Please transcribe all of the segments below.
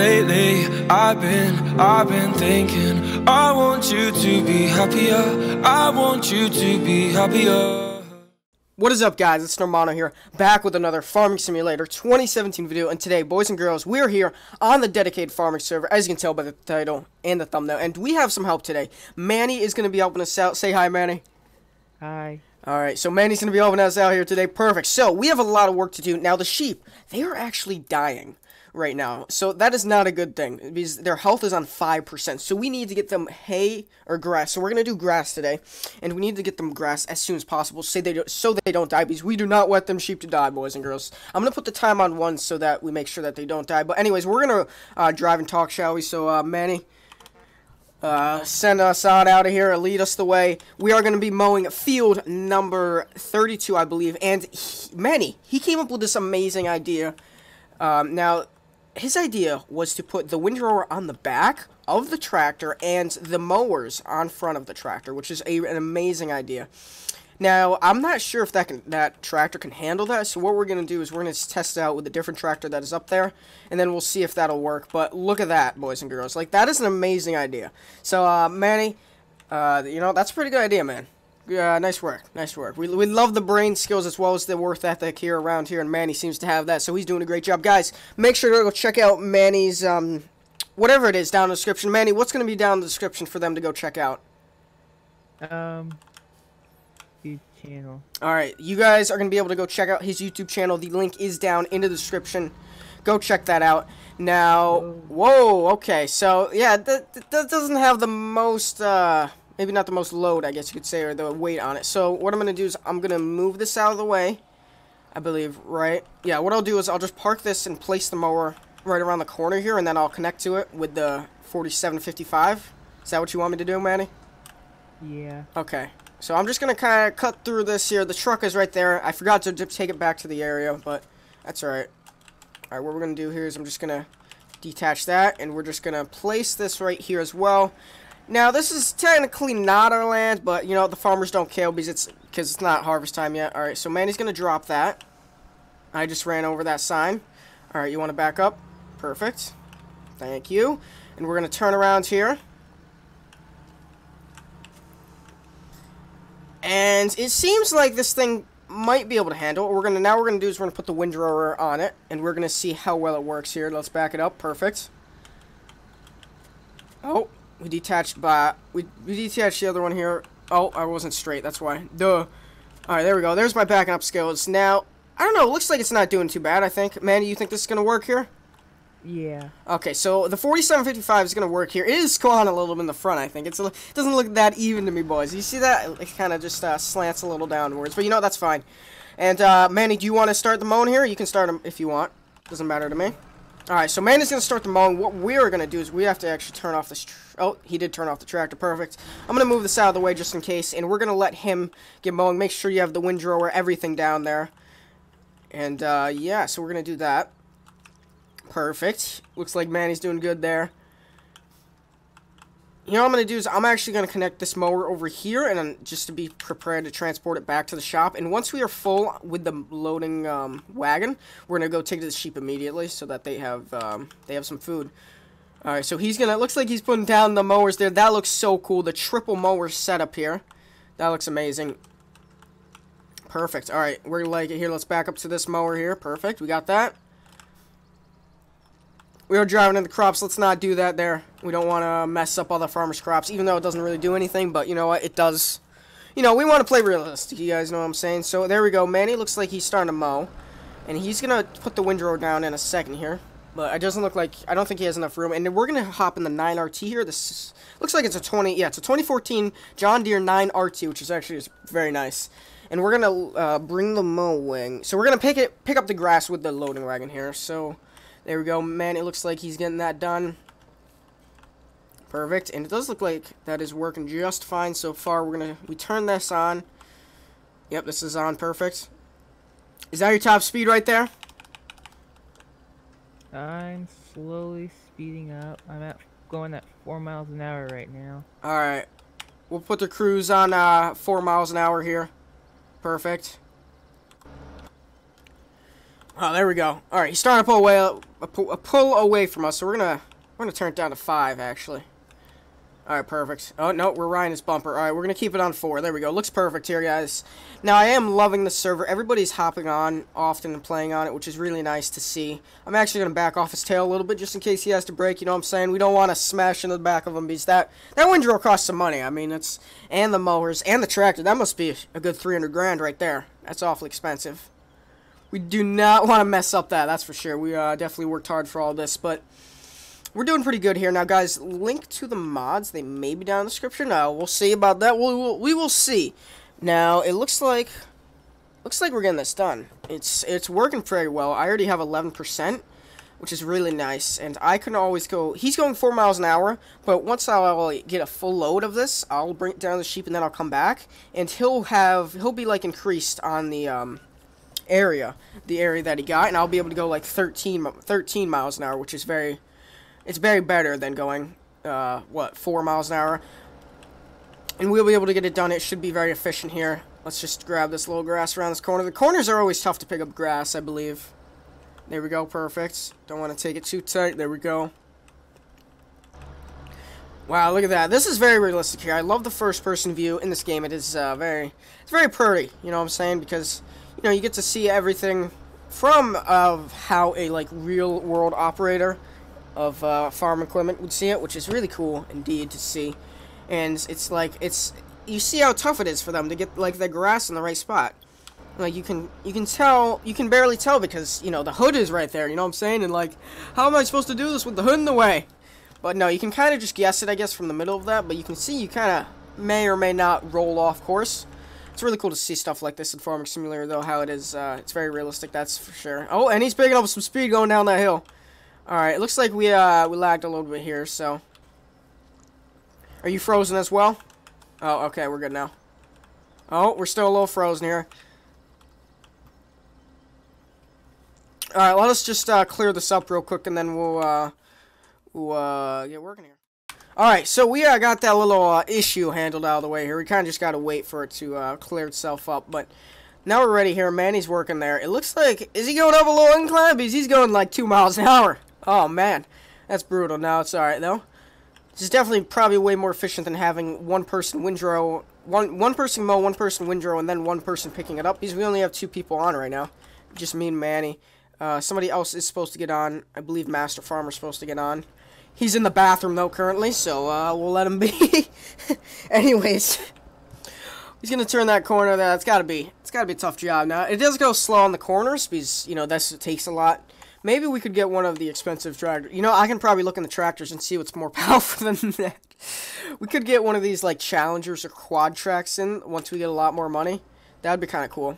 Lately, I've been, I've been thinking, I want you to be happier. I want you to be happier. What is up guys, it's Normano here, back with another Farming Simulator 2017 video, and today, boys and girls, we are here on the dedicated farming server, as you can tell by the title and the thumbnail, and we have some help today. Manny is going to be helping us out. Say hi, Manny. Hi. Alright, so Manny's going to be helping us out here today. Perfect. So, we have a lot of work to do. Now, the sheep, they are actually dying right now. So that is not a good thing because their health is on 5%. So we need to get them hay or grass. So we're going to do grass today. And we need to get them grass as soon as possible so they, don't, so they don't die because we do not want them sheep to die, boys and girls. I'm going to put the time on 1 so that we make sure that they don't die. But anyways, we're going to uh, drive and talk, shall we? So, uh, Manny... Uh, send us on out of here, and lead us the way. We are going to be mowing field number 32, I believe. And he, Manny, he came up with this amazing idea. Um, now, his idea was to put the windrower on the back of the tractor and the mowers on front of the tractor, which is a, an amazing idea. Now, I'm not sure if that can, that tractor can handle that, so what we're going to do is we're going to test it out with a different tractor that is up there, and then we'll see if that'll work. But look at that, boys and girls. Like, that is an amazing idea. So, uh, Manny, uh, you know, that's a pretty good idea, man. Yeah, nice work, nice work. We, we love the brain skills as well as the work ethic here around here, and Manny seems to have that, so he's doing a great job. Guys, make sure to go check out Manny's, um, whatever it is down in the description. Manny, what's going to be down in the description for them to go check out? Um, YouTube channel. Alright, you guys are going to be able to go check out his YouTube channel. The link is down in the description. Go check that out. Now, whoa, okay, so, yeah, that, that doesn't have the most, uh, maybe not the most load, I guess you could say, or the weight on it. So, what I'm going to do is I'm going to move this out of the way, I believe, right? Yeah, what I'll do is I'll just park this and place the mower right around the corner here, and then I'll connect to it with the 4755. Is that what you want me to do, Manny? Yeah. Okay. So I'm just going to kind of cut through this here. The truck is right there. I forgot to take it back to the area, but that's alright. Alright, what we're going to do here is I'm just going to detach that, and we're just going to place this right here as well. Now, this is technically not our land, but, you know, the farmers don't care because it's, because it's not harvest time yet. Alright, so Manny's going to drop that. I just ran over that sign. Alright, you want to back up? Perfect. Thank you. And we're going to turn around here. And it seems like this thing might be able to handle it. We're gonna now we're gonna do is we're gonna put the windrower on it, and we're gonna see how well it works here. Let's back it up. Perfect. Oh, we detached by we we detached the other one here. Oh, I wasn't straight. That's why. Duh. All right, there we go. There's my backing up skills. Now, I don't know. It looks like it's not doing too bad. I think. Manny, you think this is gonna work here? Yeah. Okay, so the 4755 is going to work here. It is squatting a little bit in the front, I think. It's a, it doesn't look that even to me, boys. You see that? It kind of just uh, slants a little downwards. But you know, that's fine. And, uh, Manny, do you want to start the moan here? You can start them if you want. Doesn't matter to me. Alright, so Manny's going to start the mowing. What we're going to do is we have to actually turn off this... oh, he did turn off the tractor. Perfect. I'm going to move this out of the way just in case. And we're going to let him get mowing. Make sure you have the windrower, everything down there. And, uh, yeah, so we're going to do that. Perfect. Looks like Manny's doing good there. You know what I'm going to do is I'm actually going to connect this mower over here and just to be prepared to transport it back to the shop. And once we are full with the loading um, wagon, we're going to go take to the sheep immediately so that they have um, they have some food. Alright, so he's going to, looks like he's putting down the mowers there. That looks so cool. The triple mower setup here. That looks amazing. Perfect. Alright, we're gonna like it here. Let's back up to this mower here. Perfect. We got that. We are driving in the crops. Let's not do that there. We don't want to mess up all the farmers' crops, even though it doesn't really do anything. But you know what? It does. You know, we want to play realistic. You guys know what I'm saying? So there we go. Manny looks like he's starting to mow. And he's going to put the windrow down in a second here. But it doesn't look like... I don't think he has enough room. And we're going to hop in the 9RT here. This is, looks like it's a 20... Yeah, it's a 2014 John Deere 9RT, which is actually very nice. And we're going to uh, bring the mowing. So we're going to pick it, pick up the grass with the loading wagon here. So... There we go. Man, it looks like he's getting that done. Perfect. And it does look like that is working just fine so far. We're going to... We turn this on. Yep, this is on. Perfect. Is that your top speed right there? I'm slowly speeding up. I'm at going at 4 miles an hour right now. Alright. We'll put the cruise on uh, 4 miles an hour here. Perfect. Oh, there we go. All right, he's starting to pull away, a pull, a pull away from us. So we're gonna we're gonna turn it down to five actually. All right, perfect. Oh no, we're riding his bumper. All right, we're gonna keep it on four. There we go. Looks perfect here, guys. Now I am loving the server. Everybody's hopping on often and playing on it, which is really nice to see. I'm actually gonna back off his tail a little bit just in case he has to break. You know what I'm saying? We don't want to smash into the back of him because that that windrow costs some money. I mean, it's and the mowers and the tractor. That must be a good 300 grand right there. That's awfully expensive. We do not want to mess up that, that's for sure. We uh, definitely worked hard for all this, but we're doing pretty good here. Now, guys, link to the mods, they may be down in the description. Now, we'll see about that. We'll, we'll, we will see. Now, it looks like looks like we're getting this done. It's it's working pretty well. I already have 11%, which is really nice. And I can always go... He's going 4 miles an hour, but once I'll get a full load of this, I'll bring down the sheep and then I'll come back. And he'll have... He'll be, like, increased on the... um area, the area that he got, and I'll be able to go like 13, 13 miles an hour, which is very, it's very better than going, uh, what, 4 miles an hour. And we'll be able to get it done. It should be very efficient here. Let's just grab this little grass around this corner. The corners are always tough to pick up grass, I believe. There we go, perfect. Don't want to take it too tight. There we go. Wow, look at that. This is very realistic here. I love the first-person view in this game. It is uh, very, it's very pretty. You know what I'm saying? Because you know, you get to see everything from of how a like real world operator of uh, farm equipment would see it, which is really cool indeed to see. And it's like it's you see how tough it is for them to get like the grass in the right spot. Like you can you can tell you can barely tell because you know the hood is right there. You know what I'm saying? And like, how am I supposed to do this with the hood in the way? But no, you can kind of just guess it, I guess, from the middle of that. But you can see you kind of may or may not roll off course. It's really cool to see stuff like this in Farming Simulator, though, how it is, uh, it's very realistic, that's for sure. Oh, and he's picking up some speed going down that hill. Alright, it looks like we, uh, we lagged a little bit here, so. Are you frozen as well? Oh, okay, we're good now. Oh, we're still a little frozen here. Alright, let us just, uh, clear this up real quick, and then we'll, uh, we'll, uh, get working here. Alright, so we uh, got that little uh, issue handled out of the way here. We kind of just got to wait for it to uh, clear itself up. But now we're ready here. Manny's working there. It looks like... Is he going up a little incline? Because he's going like 2 miles an hour. Oh, man. That's brutal. Now it's alright, though. This is definitely probably way more efficient than having one person windrow... One, one person mow, one person windrow, and then one person picking it up. Because we only have two people on right now. Just me and Manny. Uh, somebody else is supposed to get on. I believe Master Farmer's supposed to get on. He's in the bathroom, though, currently, so uh, we'll let him be. Anyways, he's going to turn that corner there. It's got to be it's got to be a tough job. Now, it does go slow on the corners because, you know, this takes a lot. Maybe we could get one of the expensive tractors. You know, I can probably look in the tractors and see what's more powerful than that. We could get one of these, like, Challengers or Quadtracs in once we get a lot more money. That would be kind of cool.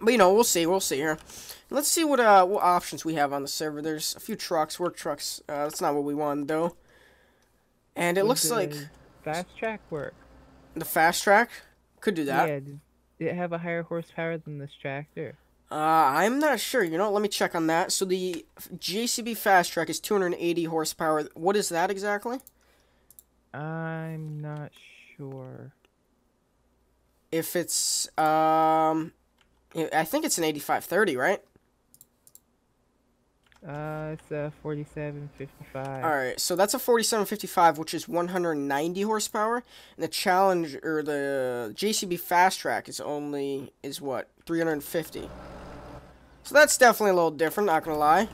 But, you know, we'll see. We'll see here. Let's see what uh what options we have on the server. There's a few trucks, work trucks. Uh, that's not what we want, though. And it looks like Fastrac work. the Fastrac could do that. Yeah, it have a higher horsepower than this tractor? Uh, I'm not sure. You know, let me check on that. So the JCB Fastrac is 280 horsepower. What is that exactly? I'm not sure. If it's um, I think it's an 8530, right? Uh, it's a 4755. All right, so that's a 4755, which is 190 horsepower, and the challenge or the JCB Fastrac is only is what 350. So that's definitely a little different. Not gonna lie,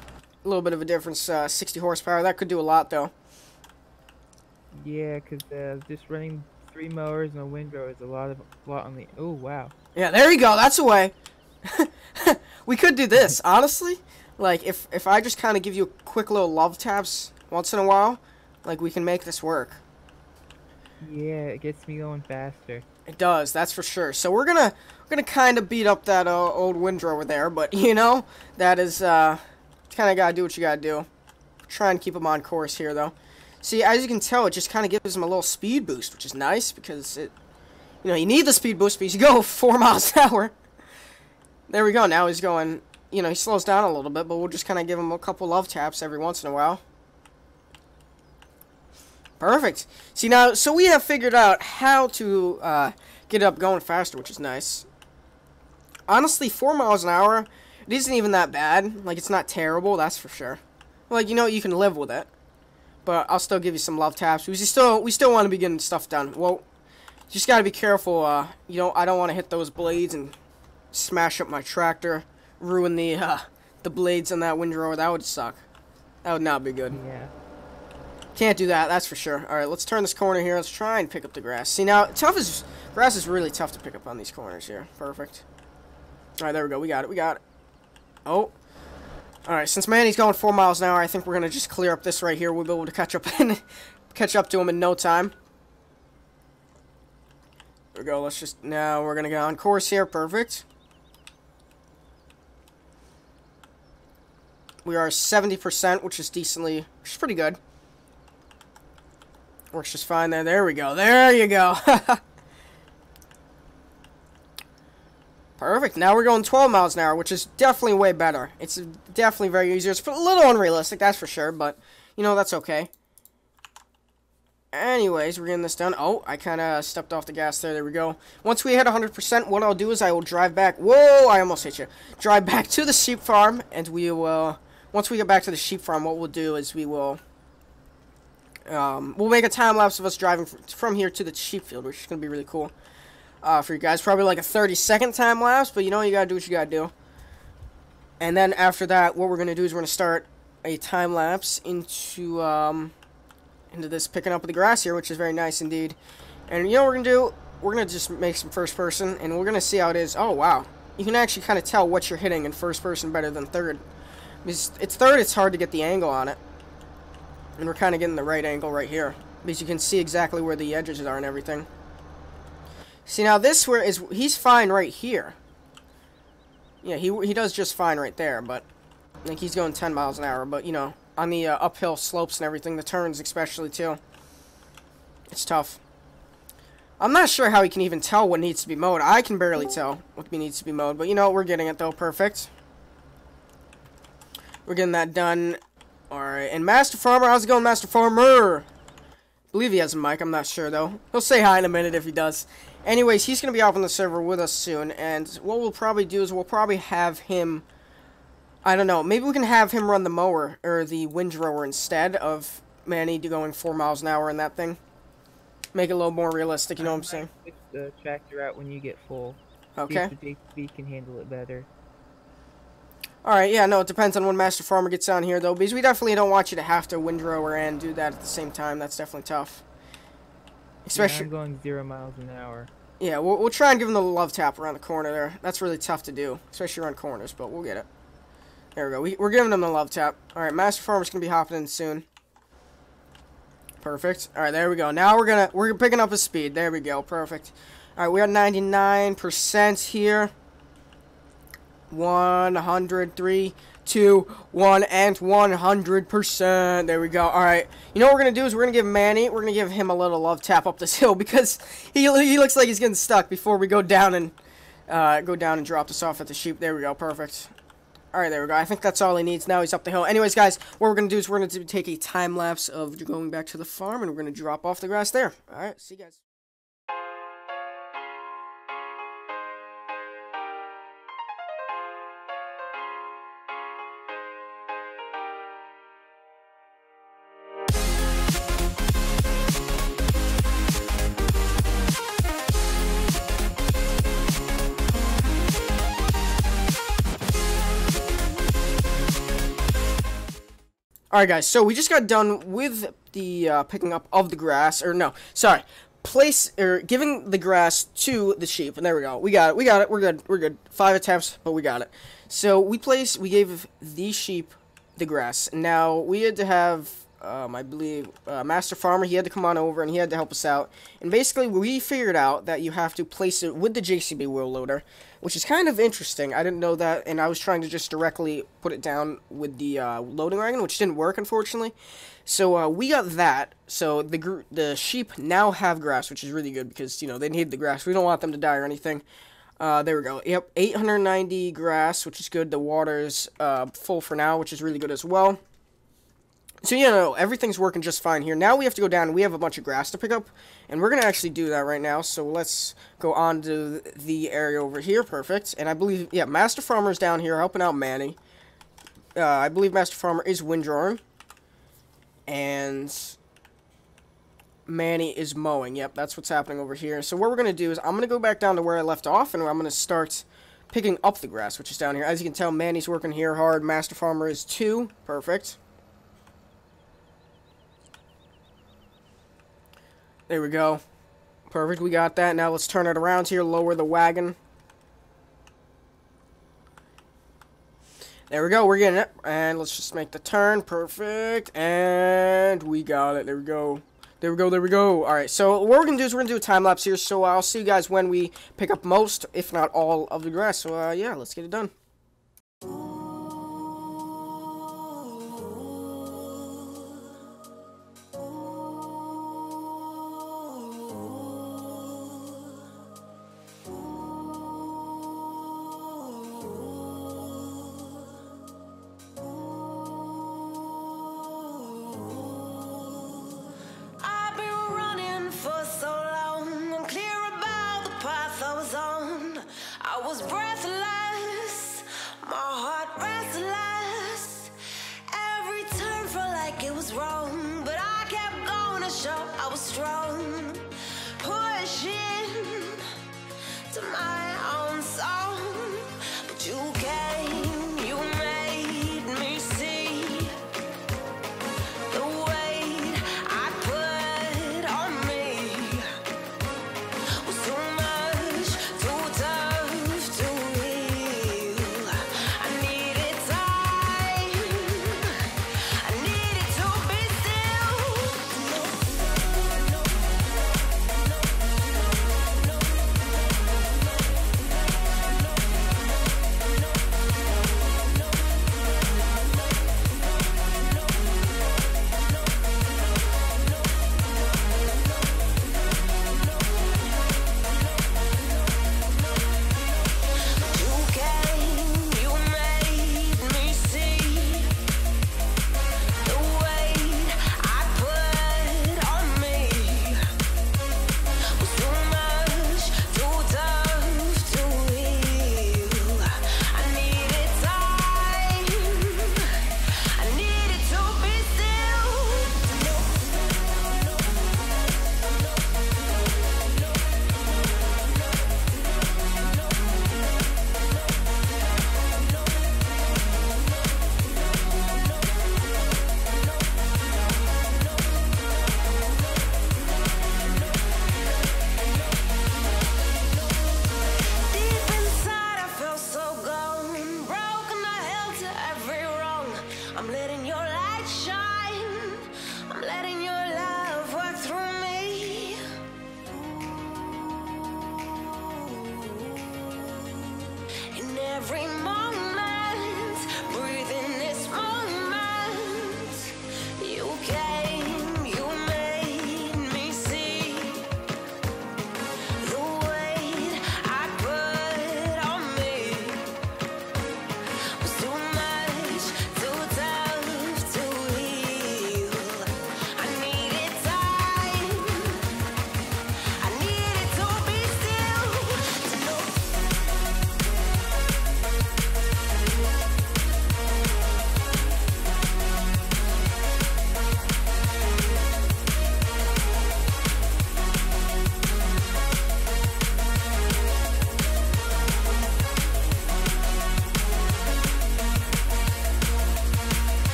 a little bit of a difference. Uh, 60 horsepower. That could do a lot though. Yeah, cause uh, just running three mowers and a windrow is a lot of lot on the. Oh wow. Yeah, there you go. That's a way. we could do this honestly. Like if if I just kind of give you a quick little love taps once in a while, like we can make this work. Yeah, it gets me going faster. It does, that's for sure. So we're gonna we're gonna kind of beat up that uh, old windrow over there, but you know that is uh, kind of gotta do what you gotta do. Try and keep him on course here though. See, as you can tell, it just kind of gives him a little speed boost, which is nice because it, you know, you need the speed boost because you go four miles an hour. There we go. Now he's going. You know, he slows down a little bit, but we'll just kind of give him a couple love taps every once in a while. Perfect. See now, so we have figured out how to uh, get up going faster, which is nice. Honestly, four miles an hour It isn't even that bad. Like, it's not terrible, that's for sure. Like, you know, you can live with it. But I'll still give you some love taps. We still, we still want to be getting stuff done. Well, just gotta be careful, uh, you know, I don't want to hit those blades and smash up my tractor, ruin the, uh, the blades on that windrower. That would suck. That would not be good. Yeah. Can't do that, that's for sure. Alright, let's turn this corner here. Let's try and pick up the grass. See, now, tough is... Grass is really tough to pick up on these corners here. Perfect. Alright, there we go. We got it. We got it. Oh. Alright, since Manny's going four miles an hour, I think we're going to just clear up this right here. We'll be able to catch up and catch up to him in no time. There we go. Let's just... Now, we're going to get on course here. Perfect. We are 70%, which is decently... Which is pretty good. Works just fine there. There we go. There you go. Perfect. Now we're going 12 miles an hour, which is definitely way better. It's definitely very easier. It's a little unrealistic, that's for sure, but, you know, that's okay. Anyways, we're getting this done. Oh, I kind of stepped off the gas there. There we go. Once we hit 100%, what I'll do is I will drive back. Whoa, I almost hit you. Drive back to the sheep farm, and we will... Once we get back to the sheep farm, what we'll do is we will um, we'll make a time lapse of us driving from here to the sheep field, which is going to be really cool uh, for you guys. Probably like a 30 second time lapse, but you know, you got to do what you got to do. And then after that, what we're going to do is we're going to start a time lapse into, um, into this picking up of the grass here, which is very nice indeed. And you know what we're going to do? We're going to just make some first person, and we're going to see how it is. Oh, wow. You can actually kind of tell what you're hitting in first person better than third. Because it's third, it's hard to get the angle on it. And we're kind of getting the right angle right here. Because you can see exactly where the edges are and everything. See, now this where is... He's fine right here. Yeah, he, he does just fine right there, but... I think he's going 10 miles an hour, but, you know, on the uh, uphill slopes and everything, the turns especially, too. It's tough. I'm not sure how he can even tell what needs to be mowed. I can barely tell what needs to be mowed, but, you know, we're getting it, though. Perfect. We're getting that done Alright, and Master Farmer, how's it going, Master Farmer? I believe he has a mic, I'm not sure, though. He'll say hi in a minute if he does. Anyways, he's going to be off on the server with us soon, and what we'll probably do is we'll probably have him... I don't know, maybe we can have him run the mower, or the windrower instead of Manny going 4 miles an hour in that thing. Make it a little more realistic, you know what I'm saying? Switch the tractor out when you get full. Okay. See if the JCB can handle it better. Alright, yeah, no, it depends on when Master Farmer gets on here, though, because we definitely don't want you to have to windrower and do that at the same time. That's definitely tough. Especially... Yeah, I'm going zero miles an hour. Yeah, we'll, we'll try and give him the love tap around the corner there. That's really tough to do, especially around corners, but we'll get it. There we go. We, we're giving him the love tap. Alright, Master Farmer's going to be hopping in soon. Perfect. Alright, there we go. Now we're gonna we're picking up his speed. There we go. Perfect. Alright, we are 99% here. 103, 2, 1, and 100%. There we go. Alright. You know what we're going to do is we're going to give Manny, we're going to give him a little love tap up this hill because he, he looks like he's getting stuck before we go down and uh, go down and drop this off at the sheep. There we go. Perfect. Alright, there we go. I think that's all he needs. Now he's up the hill. Anyways, guys, what we're going to do is we're going to take a time lapse of going back to the farm and we're going to drop off the grass there. Alright, see you guys. Alright guys, so we just got done with the uh, picking up of the grass, or no, sorry, place, or giving the grass to the sheep, and there we go, we got it, we got it, we're good, we're good, five attempts, but we got it. So we place, we gave the sheep the grass, now we had to have um, I believe, uh, Master Farmer, he had to come on over and he had to help us out. And basically, we figured out that you have to place it with the JCB wheel loader, which is kind of interesting. I didn't know that, and I was trying to just directly put it down with the uh, loading wagon, which didn't work, unfortunately. So uh, we got that. So the the sheep now have grass, which is really good because, you know, they need the grass. We don't want them to die or anything. Uh, there we go. Yep, 890 grass, which is good. The water's uh, full for now, which is really good as well. So yeah, no, everything's working just fine here. Now we have to go down we have a bunch of grass to pick up. And we're going to actually do that right now. So let's go on to the area over here. Perfect. And I believe, yeah, Master Farmer's down here helping out Manny. Uh, I believe Master Farmer is windrowing. And Manny is mowing. Yep, that's what's happening over here. So what we're going to do is I'm going to go back down to where I left off. And I'm going to start picking up the grass, which is down here. As you can tell, Manny's working here hard. Master Farmer is too. Perfect. There we go. Perfect, we got that. Now let's turn it around here, lower the wagon. There we go, we're getting it. And let's just make the turn. Perfect. And we got it. There we go. There we go, there we go. Alright, so what we're going to do is we're going to do a time lapse here. So I'll see you guys when we pick up most, if not all, of the grass. So uh, yeah, let's get it done. letting your light shine.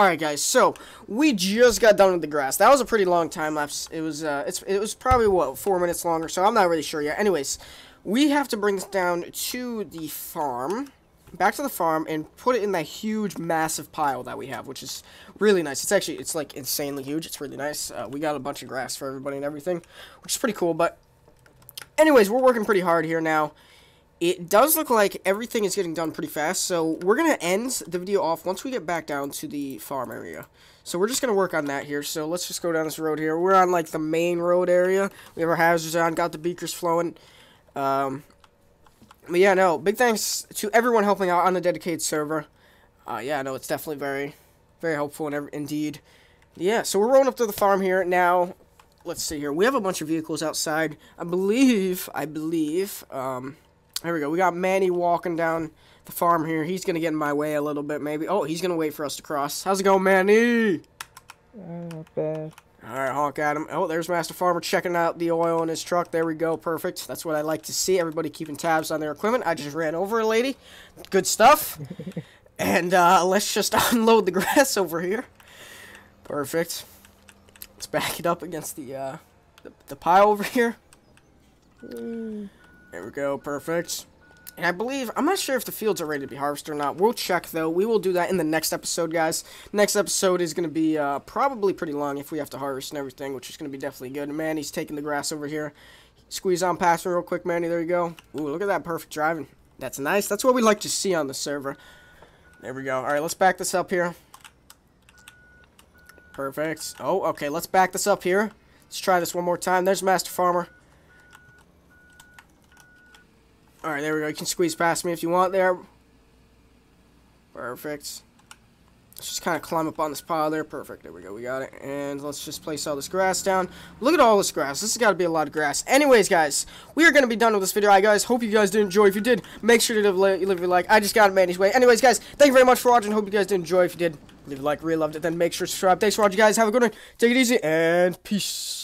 Alright guys, so we just got done with the grass. That was a pretty long time lapse. It was uh it's it was probably what, four minutes longer, so I'm not really sure yet. Anyways, we have to bring this down to the farm. Back to the farm and put it in that huge massive pile that we have, which is really nice. It's actually it's like insanely huge. It's really nice. Uh, we got a bunch of grass for everybody and everything, which is pretty cool, but anyways, we're working pretty hard here now it does look like everything is getting done pretty fast, so we're going to end the video off once we get back down to the farm area. So we're just going to work on that here, so let's just go down this road here. We're on, like, the main road area. We have our hazards on, got the beakers flowing. Um, but yeah, no, big thanks to everyone helping out on the dedicated server. Uh, yeah, no, it's definitely very, very helpful and ever indeed. Yeah, so we're rolling up to the farm here. Now, let's see here. We have a bunch of vehicles outside. I believe, I believe, um... There we go. We got Manny walking down the farm here. He's going to get in my way a little bit, maybe. Oh, he's going to wait for us to cross. How's it going, Manny? Not bad. All right, honk at him. Oh, there's Master Farmer checking out the oil in his truck. There we go. Perfect. That's what I like to see. Everybody keeping tabs on their equipment. I just ran over a lady. Good stuff. and uh, let's just unload the grass over here. Perfect. Let's back it up against the, uh, the, the pile over here. Mm. There we go, perfect. And I believe, I'm not sure if the fields are ready to be harvested or not. We'll check, though. We will do that in the next episode, guys. Next episode is going to be uh, probably pretty long if we have to harvest and everything, which is going to be definitely good. Man, he's taking the grass over here. Squeeze on past me real quick, Manny. There you go. Ooh, look at that perfect driving. That's nice. That's what we like to see on the server. There we go. All right, let's back this up here. Perfect. Oh, okay. Let's back this up here. Let's try this one more time. There's Master Farmer. Alright, there we go. You can squeeze past me if you want there. Perfect. Let's just kind of climb up on this pile there. Perfect. There we go. We got it. And let's just place all this grass down. Look at all this grass. This has got to be a lot of grass. Anyways, guys, we are going to be done with this video. I guys hope you guys did enjoy. If you did, make sure to leave, a like. I just got it Manny's way. Anyways, guys, thank you very much for watching. Hope you guys did enjoy. If you did, leave a like. Really loved it. Then make sure to subscribe. Thanks for watching, guys. Have a good one. Take it easy, and peace.